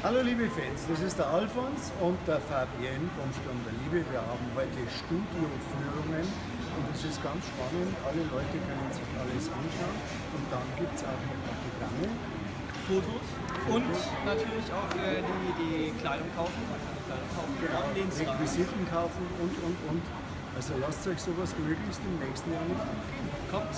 Hallo liebe Fans, das ist der Alfons und der Fabienne vom Sturm der Liebe. Wir haben heute Studioführungen und es ist ganz spannend. Alle Leute können sich alles anschauen und dann gibt es auch noch Autogramme. Fotos und natürlich auch äh, die, die Kleidung kaufen. Man kann die Kleidung kaufen Genau. Requisiten kaufen und und und. Also lasst euch sowas möglichst im nächsten Jahr nicht entgehen. Kommt